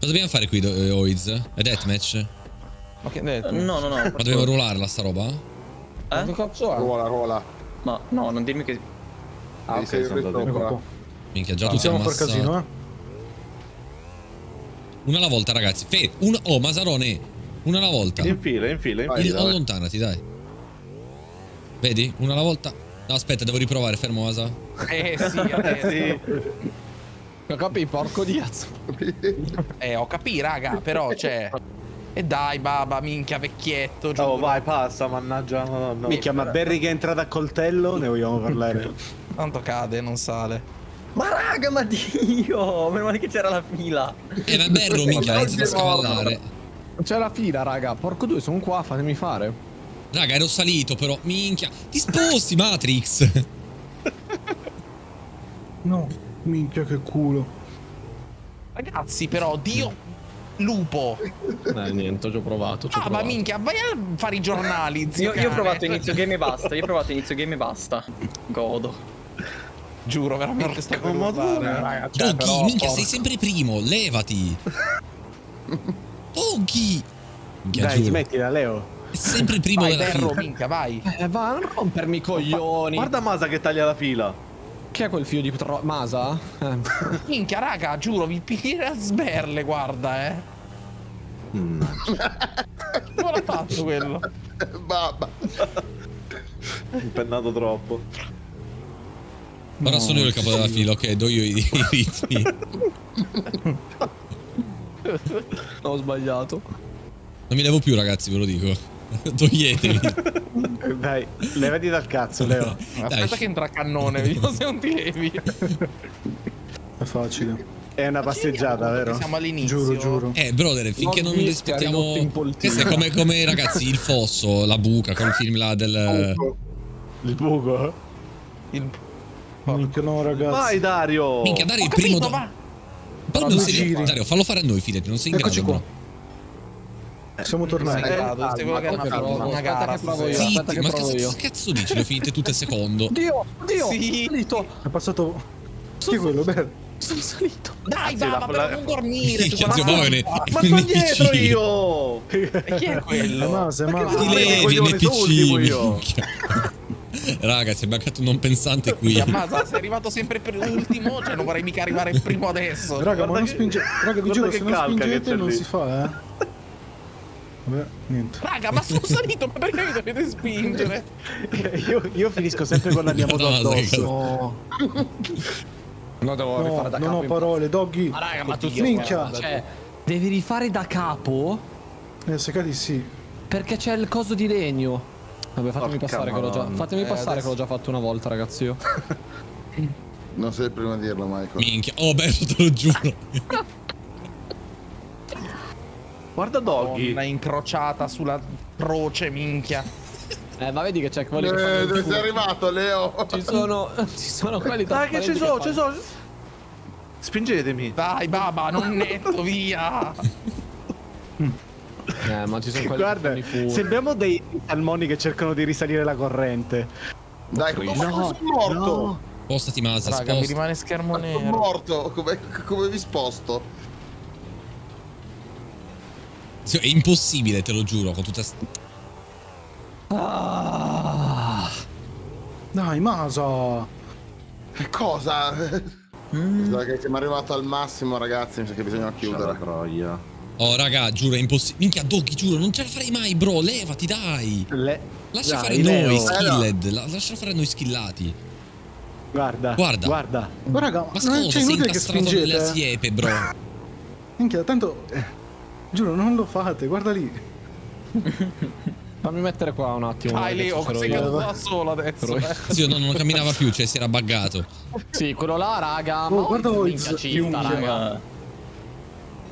Cosa dobbiamo fare qui, eh, Oiz? È deathmatch? Ma che detto? No, no, no. Ma dobbiamo rullarla sta roba? Ma che Eh? cazzo è? Ruola, ruola. Ma no, non dirmi che... Ah, ok, qua. Minchia, già tutti Possiamo far ammassati. casino, eh? Una alla volta, ragazzi. Fe, una... Oh, Masarone. Una alla volta. In fila, in fila, in fila. allontanati, dai. Vedi? Una alla volta. No, aspetta, devo riprovare. Fermo, Masa. Eh sì, adesso. Sì. Ho capito, porco di cazzo. Eh, ho capito, raga, però c'è. E dai, baba, minchia, vecchietto. Oh, giuro. vai, passa, mannaggia, no, no. Minchia, ma Barry che è entrato a coltello, ne vogliamo parlare? Tanto cade, non sale. Ma raga, ma Dio! Meno male che c'era la fila. E va berro, minchia, ha iniziato a scavallare. C'è la fila, raga. Porco due, sono qua, fatemi fare. Raga, ero salito, però. Minchia. Ti sposti, Matrix. No, minchia che culo. Ragazzi, però, Dio. Lupo. Eh, niente, ho già provato. ci ho Ah, ma provato. minchia, vai a fare i giornali, zio. Io, io ho provato inizio game e basta. Io ho provato inizio game e basta. Godo. Giuro, veramente sto. Cioè, Doggy, però, minchia, porco- sei sempre primo. Levati. Doggy. Minchia, Dai, giuro. smettila, Leo. È sempre primo Vai, della Berro, fila. minchia, vai. Eh, va, non rompermi i coglioni. Guarda Masa che taglia la fila. Chi è quel figlio di tro- Masa? Eh. Minchia, raga, giuro, vi pigliere a sberle, guarda, eh. Come l'ha fatto quello? Babba. Impennato troppo. Ora sono io il capo della fila, ok, do io i, i ritmi. Ho sbagliato. Non mi levo più, ragazzi, ve lo dico. Toglietevi. Dai, levati dal cazzo, Leo. Aspetta Dai. che entra a cannone, vediamo se non ti levi. È facile. È una passeggiata, vero? Siamo all'inizio. Giuro, giuro. Eh, brother, finché non Doggy rispettiamo. Questo è come, come, ragazzi, il fosso, la buca, quel film là del. Il buco. Il... Minchia no, ragazzi. Vai Dario. Minchia, Dario Ho il primo. capito, non sei. giri. Dario, fallo fare a noi, fidati, non sei in Eccoci grado. qua. Siamo Sei in tornati. quello che è una, gara. che provo io. aspetta che ma provo cazzo, io. cazzo dici? Le ho finite tutte a secondo. Dio, Dio, Sì. salito. È passato... Chi è quello? Beh, Sono salito. Dai, Sì, la- per non dormire. strada. Ma sto dietro io. E chi è è quello? È Ma che Masa. Ti levi, sono NPC, ultimo io. minchia. Raga, si è beccato un non pensante qui. Ammazza, sei arrivato sempre per ultimo, cioè non vorrei mica arrivare primo adesso. Raga, ma Guarda non che- spinge... Raga, vi giuro, che se non spingete non si fa, eh. Vabbè, niente. Raga, ma sono salito, ma perché mi dovete spingere? Io, io finisco sempre con la mia moto addosso. No, No, devo no, rifare da non capo. ho parole, Doggy. Ma raga, ma tu Minchia. Cioè, devi rifare da capo Eh, se cadi sì. perché c'è il coso di legno. Vabbè, fatemi Porca passare che l'ho già. Fatemi Eh, passare adesso- che l'ho già fatto una volta, ragazzi. Io. Non sei il primo a dirlo, Michael. Minchia, oh, bello, te lo giuro. Guarda Doggy. Donna incrociata sulla croce, minchia. Eh, ma vedi che c'è quelli che Eh, dove sei arrivato, Leo? Ci sono. Ci sono quelli Dai che ci sono, ci sono. Spingetemi. Dai, baba, non netto, via. Eh, ma ci sono quelli Guarda, sembriamo dei salmoni che cercano di risalire la corrente. Dai, come No, sono morto? Spostati, Masa, Raga, mi sposta. rimane schermo Sono nero. morto, come, come vi sposto? Sì, È impossibile, te lo giuro, con tutta... st- Dai. Che cosa? Mi sa che siamo arrivati al massimo, ragazzi, mi sa che bisogna chiudere. troia. Oh, raga, giuro, è impossibile. Minchia, Doggy, giuro, non ce la farei mai, bro. Levati, dai. Le- Lascia Dai, fare Leo. noi, Eh, skilled. La- lascia fare noi skillati. Guarda, Guarda. guarda. Ma raga, Ma non scusa, c'è sei inutile che incastrato nella siepe, bro. Minchia, tanto... Giuro, non lo fate, guarda lì. Fammi mettere qua un attimo. Dai, sei io. caduto da solo adesso. eh. Zio, no, non camminava più, cioè si era buggato. Sì, quello là, raga. Oh, ma guarda citta, chiunque. raga.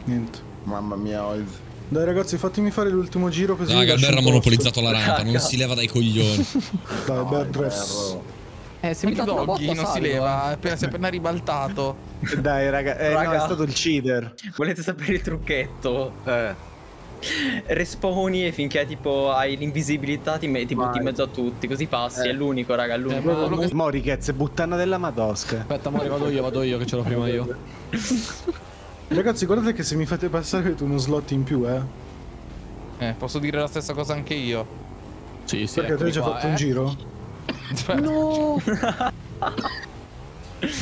Niente. Mamma mia, Oiz. Dai ragazzi, fatemi fare l'ultimo giro così... Raga, Berra ha monopolizzato la rampa, non si leva dai coglioni. Dai, Ber il dress. ferro. Eh, se mi dà Doggy non si leva, eh. è appena- si è appena ribaltato. Dai, raga, eh, no, Raga. è stato il cheater. Volete sapere il trucchetto? Eh. Respawni e finché tipo hai l'invisibilità ti metti butti in mezzo a tutti, così passi, Eh. è l'unico raga, è l'unico. Eh, ma che- Mori, è buttana della madosca. Aspetta, amore, vado io, vado io che ce l'ho prima io. Ragazzi, guardate che se mi fate passare avete uno slot in più, eh. Eh, posso dire la stessa cosa anche io. Sì, sì. Perché tu hai già qua, fatto eh. un giro? No!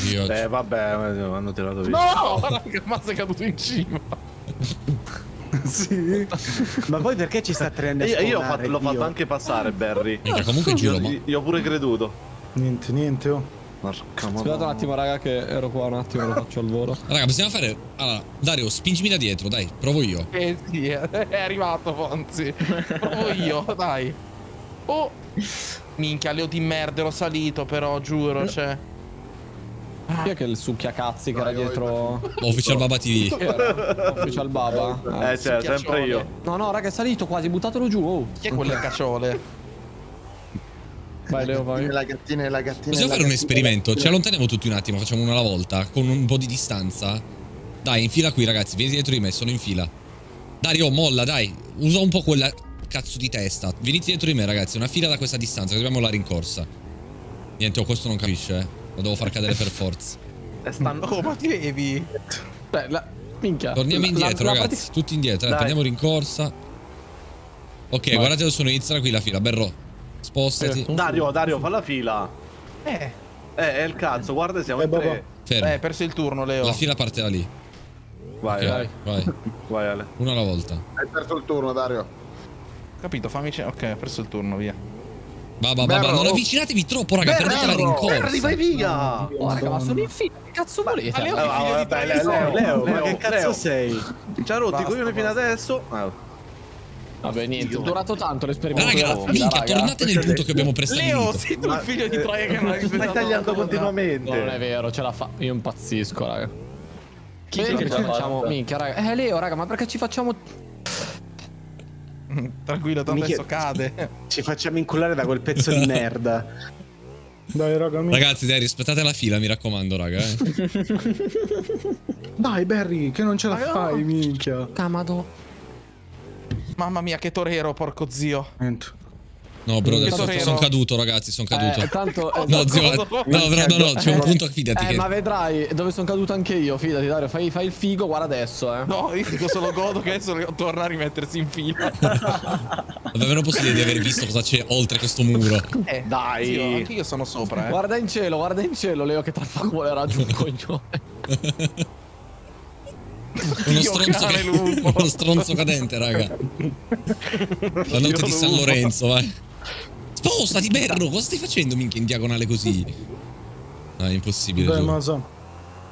Io... Eh, vabbè, hanno tirato via. No, ma sei caduto in cima. sì. Ma poi perché ci sta anni a Io, l'ho fatto anche passare, Barry. Minchia, comunque giuro, ma... Io, ho pure creduto. Niente, niente, oh. Porca Aspettate un attimo, raga, che ero qua un attimo, lo faccio al volo. Raga, possiamo fare... Allora, Dario, spingimi da dietro, dai, provo io. Eh sì, è arrivato Fonzi. Provo io, dai. Oh! Minchia, Leo di merda, ero salito però, giuro, cioè. Chi è che il succhiacazzi che era dietro... Official Baba TV. Official Baba? Ah. Eh, cioè, sempre io. No, no, raga, è salito quasi, buttatelo giù, oh. Chi è quelle cacciole? Vai, Leo, vai. La gattina e la gattina. Possiamo fare un esperimento? Ci allontaniamo tutti un attimo, facciamo uno alla volta, con un po' di distanza. Dai, in fila qui, ragazzi. Vieni dietro di me, sono in fila. Dario, molla, dai. Usa un po' quella cazzo di testa. Venite dietro di me, ragazzi. Una fila da questa distanza, dobbiamo la rincorsa. Niente, oh, questo non capisce, eh. Lo devo far cadere per forza. Stanno... Oh, ma ti vedi? Beh, la... Minchia. Torniamo La- indietro, la- la ragazzi. Tutti indietro, eh. Prendiamo rincorsa. Ok, guardate dove sono. Inizia qui la fila. Berro. Spostati. Eh, Dario, Dario, fa la fila. Eh, Eh, è il cazzo, guarda, siamo Eh, in tre. babà. eh, Fermo. hai perso il turno, Leo. La fila parte da lì. Vai, Ok, vai, vai. vai, Ale. Una alla volta. Hai perso il turno, Dario. Capito, fammi... Ok, ho perso il turno, via. Va, va, va, va. Berro. Non avvicinatevi troppo, raga. Perdete la Barry, vai rincorsa. via! Oh, raga, ma sono in fila, che cazzo volete? Leo Eh, di vabbè, tre Leo, sono. Leo, ma Leo, che cazzo Leo. sei? Ci ha rotti i coglioni fino adesso. Ah, Vabbè, niente, è durato tanto l'esperimento. Raga, fila, minchia, raga. tornate nel punto che abbiamo Leo, prestabilito. sei tu il figlio di Troia che non hai Stai tagliando continuamente. No, non è vero, ce la fa. Io impazzisco, raga. Chi che ci facciamo. Minchia, raga. Eh, Leo, raga, ma perché ci facciamo. Tranquillo, tanto Mica- adesso cade. Ci facciamo inculare da quel pezzo di merda. Dai, raga, mi... Ragazzi, dai, rispettate la fila, mi raccomando, raga. Eh. Dai, Barry, che non ce la fai, minchia. Camado. Mamma mia, che torero, porco zio. Niente. No, Che sono torero. caduto, ragazzi, sono caduto. Eh, tanto. eh, No, zio, no, però, no, no, c'è un punto, fidati. Eh, che... ma vedrai dove sono caduto anche io, fidati, Dario. Fai, fai il figo, guarda adesso, eh. No, io dico solo godo che adesso torna a rimettersi in fila. Vabbè, non posso dire di aver visto cosa c'è oltre questo muro. Eh, Dai. zio, anche io sono sopra, eh. Guarda in cielo, guarda in cielo, Leo, che tra poco volerà giù un coglione. Uno stronzo, che... Uno stronzo cadente, raga. La notte di San. Lorenzo, vai. Spostati, Berro! Cosa stai facendo, minchia, in diagonale così? No, è impossibile. Dai. Masa.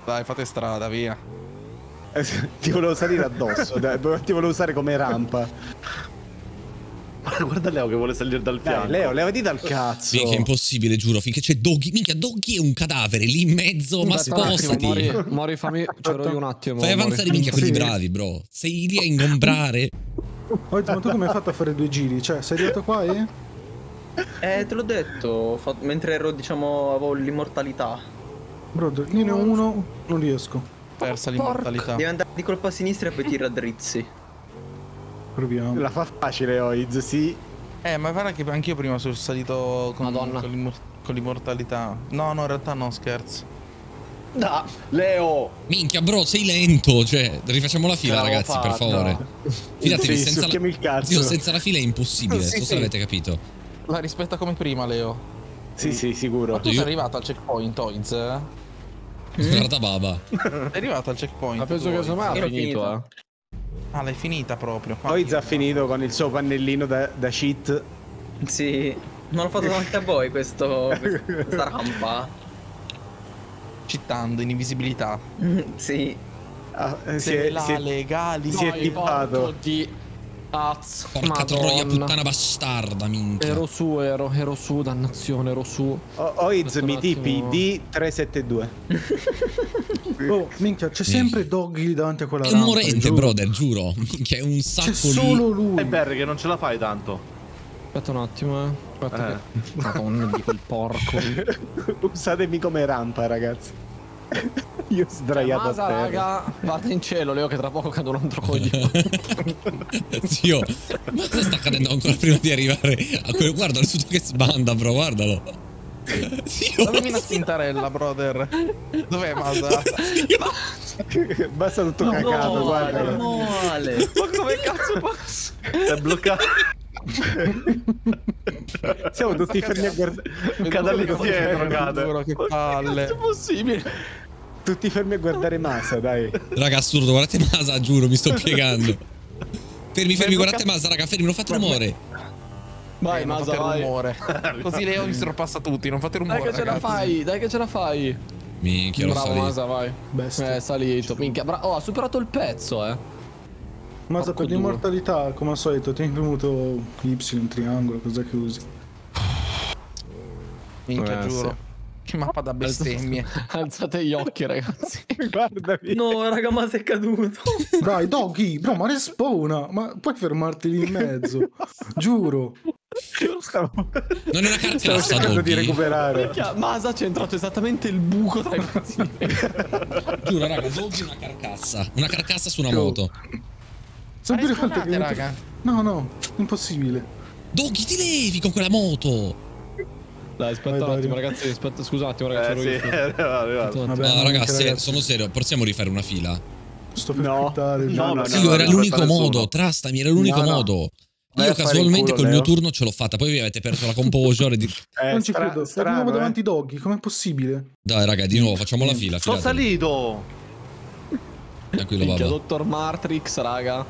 Dai, fate strada, via. Eh, Ti volevo salire addosso, dai, ti volevo usare come rampa. Guarda Leo che vuole salire dal Dai, fianco. Leo, levati dal cazzo. Minchia, è impossibile, giuro. Finché c'è Doggy. Minchia, Doggy è un cadavere lì in mezzo. Ma spostati. Mori, Mori, fammi. C'ero io un attimo. Fai Mori. avanzare minchia quelli Sì. bravi, bro. Sei lì a ingombrare. Oh, ma tu come hai fatto a fare due giri? Cioè, sei arrivato qua e... Eh, te l'ho detto, fatto- mentre ero, diciamo, avevo l'immortalità. Bro, io ne ho uno, non riesco. Persa l'immortalità. Devi andare di colpa a sinistra e poi ti raddrizzi. Proviamo. La fa facile, Oiz, sì. Eh, ma guarda che anch'io prima sono salito con, Madonna. con l'immor- con l'immortalità. No, no, in realtà no, scherzo. Da, Leo. Minchia, bro, sei lento. Cioè, rifacciamo la fila, ragazzi, per favore. Fidatevi, Sì, senza la... cazzo. Zio, senza la fila è impossibile. Sì, non so sì. se l'avete capito. La rispetta come prima, Leo. Sì, sì, sicuro. Tu Io- sei arrivato al checkpoint, Oiz? Guarda baba. Sei arrivato al checkpoint. Ma penso tu, che Io ha l'ho finito, finita. eh. Ah, l'hai finita proprio. Oiz ha finito con il suo pannellino da, da cheat. Sì, non l'ho fatto davanti a voi questo, questa rampa. Cittando in invisibilità. sì. Ah, eh, si Se è, la si è- legali. si è tippato. di cazzo. Porca troia, puttana bastarda, minchia. Ero su, ero, ero su, dannazione, ero su. O- Oiz mi tipi attimo. D372. Oh, minchia, c'è sempre Doggy davanti a quella È un rampa, morente, giuro. brother, giuro. Minchia, è un C'è sacco solo lì. lui. E Barry che non ce la fai tanto. Aspetta un attimo, eh. Aspetta Eh. che... Madonna di quel porco. Usatemi come rampa, ragazzi. Io sdraiato Masa, a terra. raga. Guarda in cielo, Leo, che tra poco cade un altro coglione. Zio, ma cosa sta accadendo ancora prima di arrivare a quel... Guarda, il tutto che sbanda, bro, guardalo. Zio, Dammi una ma- spintarella, brother. Dov'è Masa? Zio, Basta tutto cagato, guarda. No, Ale. Ma come cazzo posso? È bloccato. Siamo tutti fermi a guardare. Cade lì dietro, cade. Che palle. È possibile? Tutti fermi a guardare Masa, dai. Raga, assurdo, guardate Masa, giuro, mi sto piegando. Fermi, fermi, guardate Masa, raga, fermi, non fate rumore. Vai, Eh, Masa, vai. rumore. Così Leo vi sorpassa tutti, non fate rumore. Dai che ce la ragazzi. fai, dai che ce la fai. Minchia, lo Bravo salì. Masa, vai. Bestia. Eh, è salito. Minchia, bra- oh, ha superato il pezzo, eh. Ma Porco per l'immortalità, come al solito, tieni premuto Y, triangolo, cosa che usi. Minchia, Eh, giuro. Mappa da bestemmie. Alzate gli occhi, ragazzi. Guardami. No, raga, ma sei caduto. Dai, Doggy, bro, ma respawna. Ma puoi fermarti lì in mezzo? Giuro. Stavo, Non è una stavo carcassa, cercando di recuperare. Masa c'è entrato esattamente il buco tra i pezzi. Giuro, raga, Doggy è una carcassa. Una carcassa su una moto. Sono respawnate, raga. No, no, impossibile. Doggy, ti levi con quella moto. Dai, aspetta Vai, un attimo, Dario. ragazzi. Aspetta, scusa un ragazzi. Eh sì, arrivato, arrivato. Vabbè, no, raga, anche se- ragazzi, sono serio, possiamo rifare una fila? Sto per No, quittare. no, no, Sì, no, era l'unico modo, trastami, era l'unico modo. Io casualmente col mio turno ce l'ho fatta, poi vi avete perso la composure di... Eh, non ci stra- credo. Abbiamo eh. davanti Doggy, com'è possibile? Dai, raga, di nuovo, facciamo la fila, Sono salito! Tranquillo, babà. Dottor Matrix, raga.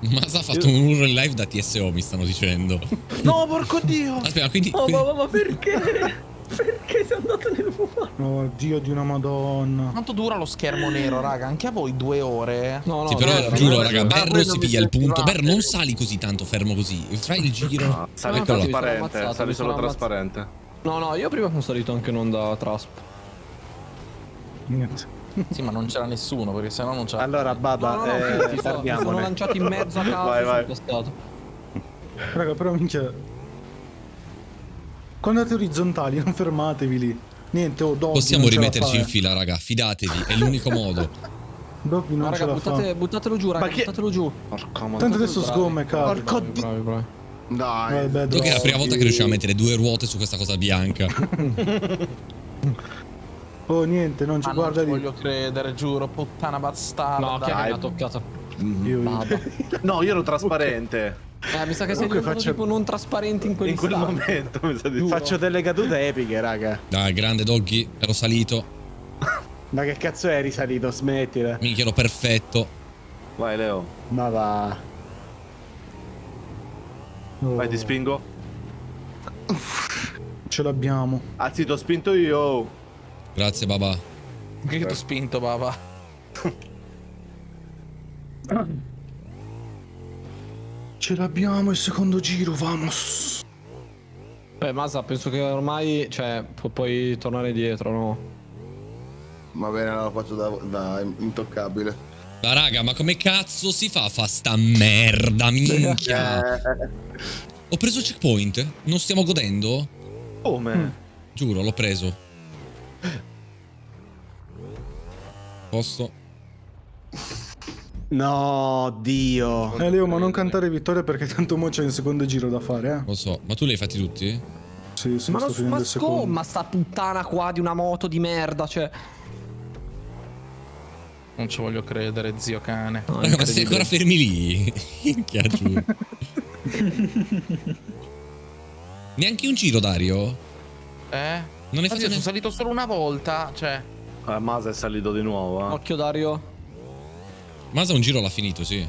Masa ha fatto un urlo in live da TSO, mi stanno dicendo. No, porco dio! Aspetta, quindi... Oh, quindi- ma, ma perché? perché sei andato nel vuoto? Oh, Dio di una madonna. Quanto dura lo schermo nero, raga? Anche a voi due ore? No, no, Sì, però no, giuro, no, raga, no, Berro si piglia il punto. Berro, non sali così tanto fermo così. Fai il giro. Ah, sali No, trasparente, sali solo trasparente. No, no, io prima sono salito anche non da Trasp. Niente. Sì, ma non c'era nessuno, perché sennò non c'era. Allora, Baba, No, no, no, eh, fidati, sono, mi sono lanciato in mezzo a caso Vai, vai. cascato. Raga, però minchia. Quando andate orizzontali, non fermatevi lì. Niente, oh, Doggy. Possiamo rimetterci in fila, raga. Fidatevi, è l'unico modo. eh. Doggy non raga, la buttate, fa. buttatelo giù, raga, chi- buttatelo giù. Porca madonna. Tanto adesso sgomme, cazzo. Bravi, bravi, bravi. Dai. Vabbè, Dopo che è la prima volta che riusciamo a mettere due ruote su questa cosa bianca. Oh, niente, non ci non guarda lì. voglio credere, giuro, puttana bastarda. No, che mi ha toccato? Io, io. No, io ero trasparente. Eh, mi sa che sei Comunque diventato faccio- tipo non trasparente in In quel momento mi sa di Faccio delle cadute epiche, raga. Dai, grande Doggy, ero salito. Ma che cazzo è risalito? Smettila. Minchia, ero perfetto. Vai Leo, Ma va. Oh, vai ti spingo. Ce l'abbiamo. Anzi, ti ho spinto io. Grazie, babà. Che ti ho spinto, baba. Ce l'abbiamo il secondo giro, vamos. Beh, Masa, penso che ormai, cioè, pu- puoi tornare dietro, no? Va bene, allora lo faccio da, da intoccabile. Ma raga, ma come cazzo si fa a fa sta merda, minchia? Ho preso il checkpoint? Non stiamo godendo? Come? Giuro, l'ho preso. Posto. No, Dio. Eh, Leo, ma non cantare vittoria perché tanto mo c'è il secondo giro da fare, eh. Lo so. Ma tu li hai fatti tutti? Sì, sì, Ma, sto non, finendo ma il secondo. scomma sta puttana qua di una moto di merda, cioè. Non ci voglio credere, zio cane. No, ma sei ancora fermi lì? Minchia, giuro. Neanche un giro, Dario? Eh? Non Infatti fatto sono salito solo una volta, cioè... Eh, Masa è salito di nuovo. Eh. Occhio Dario. Masa un giro l'ha finito, sì.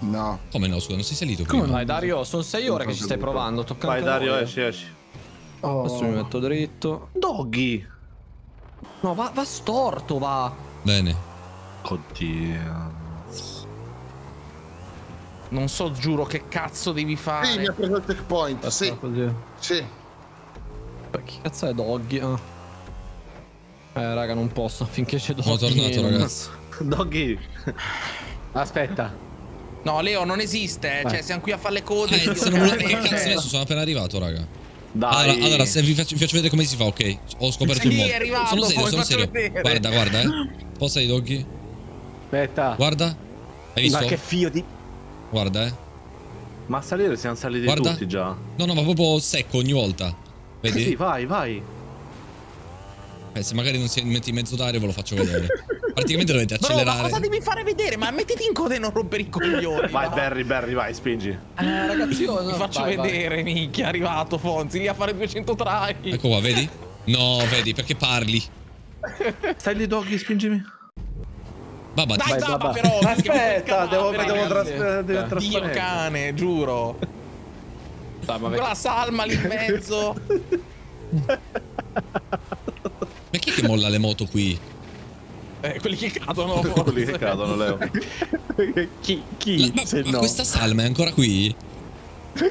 no. Come no, scusa, non sei salito Come prima? Dai Dario, sono sei ore che ci stai provando. Tocca Vai Dario, esci, esci. Oh. Adesso mi metto dritto. Doggy. No, va, va storto, va. Bene. Oddio. Non so, giuro, che cazzo devi Sì, mi ha fare. preso il checkpoint. Sì, Così. sì. Beh, chi cazzo è Doggy? Ah. Eh, raga, non posso. Finché c'è Doggy. Sono tornato, ragazzi. Doggy. Aspetta. No, Leo, non esiste. eh. Cioè, siamo qui a fare le code. Eh, se non- che cazzo cioè. adesso sono appena arrivato, raga. Dai. Allora, allora, se vi faccio, vi faccio vedere come si fa, ok? Ho scoperto Sì, il modo. è arrivato, sono serio, sono serio. vedere. Guarda, guarda, eh. Posa i doggy. Aspetta. Guarda. Hai visto? Ma che figlio di. Guarda, eh. Ma a salire siamo saliti Guarda. tutti già. No, no, ma proprio secco ogni volta. Vedi? Sì, vai, vai. Eh, se magari non si mette in mezzo Dario ve lo faccio vedere. Praticamente dovete Bro, ma accelerare. cosa devi fare vedere? Ma mettiti in coda e non rompere i coglioni. Vai, va. Barry, Barry, vai, spingi. Eh, ragazzi, io Ti faccio vai, vai. vedere, minchia, è arrivato Fonzi, lì a fare 200 try. Ecco qua, vedi? No, vedi, perché parli? Stai lì, doggy, spingimi. Babba, Dai, Vai, Baba, babà. però. Aspetta, devo, devo. Devo Dio cane, giuro. Dai, vabbè. Quella salma lì in mezzo. ma chi è che molla le moto qui? Eh, quelli che cadono. Quelli che cadono, Leo. chi? Chi? La- ma Se ma no. questa salma è ancora qui?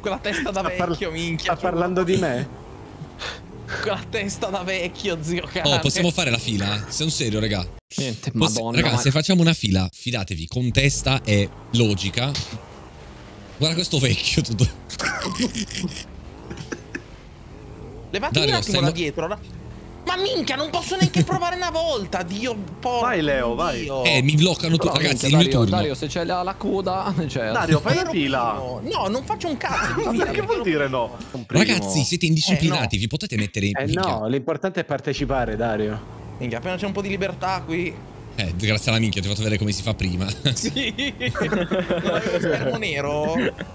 Quella testa da vecchio, minchia. Sta parlando di me? Quella testa da vecchio, zio cane. Oh, possiamo fare la fila? Sono serio, raga. Niente, Possi- madonna. raga, ma- se facciamo una fila, fidatevi, con testa e logica. Guarda questo vecchio tutto. Levati Dario, un attimo da dietro. ra- Ma minchia, non posso neanche provare una volta. Dio, porco. Vai, Leo, vai. Dio. Eh, mi bloccano tutti. Ragazzi, minchia, il mio Dario, turno. Dario, se c'è la, la coda, cioè... Dario, fai la fila. No, non faccio un cazzo Ma perché vuol dire no? Ragazzi, siete indisciplinati, Eh, no. vi potete mettere in Eh minchia. no, l'importante è partecipare, Dario. Minchia, appena c'è un po' di libertà qui. Eh, grazie alla minchia, ti ho fatto vedere come si fa prima. Sì. Avevo schermo nero.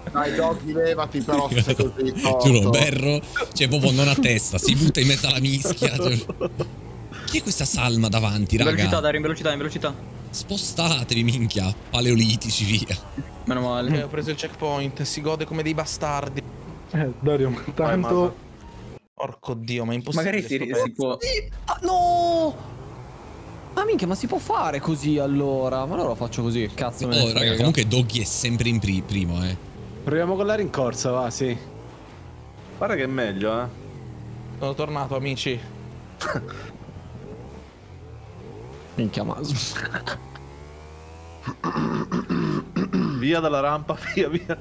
Dai, Doggy, levati però se così Giuro. Berro, cioè proprio non a testa, si butta in mezzo alla mischia. giuro. Chi è questa salma davanti, In velocità, raga? Dario, in velocità, in velocità. Spostatevi, minchia. Paleolitici, via. Meno Eh, male. ho preso il checkpoint, si gode come dei bastardi. Eh, Dario, ma tanto... Porco dio, ma è impossibile. Magari si, si può... Ah, no! Ma minchia, ma si può fare così allora? Ma allora lo faccio così, cazzo me ne Oh, raga, frega. comunque Doggy è sempre in pri- primo, eh. Proviamo con la rincorsa, va, sì. Guarda che è meglio, eh. Sono tornato, amici. Minchia, ma... Via dalla rampa, via, via.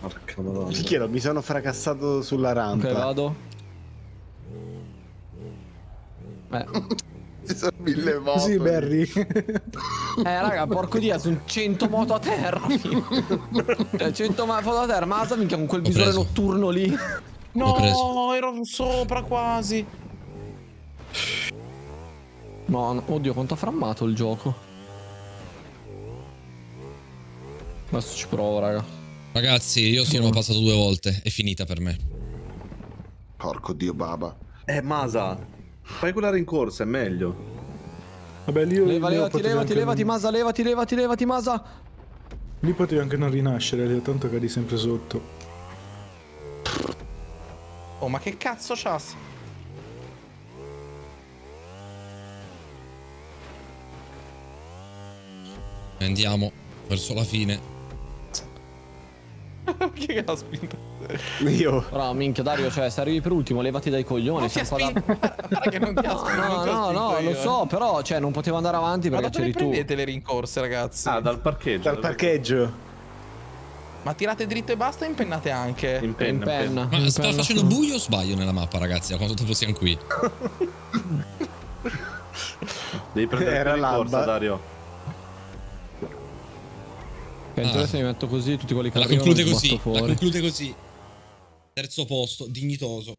Porca madonna. Chiedo, mi sono fracassato sulla Ok, rampa. vado. Eh. Ci sono mille moto. Sì, Barry. Eh, raga, porco dia, sono 100 moto a terra. cioè, 100 ma- moto a terra, Masa, minchia, con quel visore notturno lì. No, ero sopra quasi. No, no, oddio, quanto ha frammato il gioco. Adesso ci provo, raga. Ragazzi, io sono passato due volte, è finita per me. Porco dio, baba. Eh, Masa. Fai quella rincorsa, è meglio. Vabbè, lì, Leva, levati, potevi levati, anche levati, non- Masa, levati, levati, levati, Masa. Lì potevi anche non rinascere, tanto cadi sempre sotto. Oh, ma che cazzo c'has? Andiamo verso la fine. Chi ha spinto? Io. Però, minchia, Dario, cioè, se arrivi per ultimo, levati dai coglioni. Da- spinto. Guarda che non ti ha No, spinto. no, no, io, lo eh. so, però, cioè, non potevo andare avanti Ma perché da c'eri tu. prendete le rincorse, ragazzi? Ah, dal parcheggio. Dal parcheggio. Ma tirate dritto e basta o impennate anche? In penna. In penna. Ma in sta penna. facendo buio o sbaglio nella mappa, ragazzi? Da quanto tempo siamo qui? Devi prendere Era la l'alba. Dario. Ok, adesso mi metto così, tutti quelli che La arrivano conclude così. La conclude così. Terzo posto, dignitoso.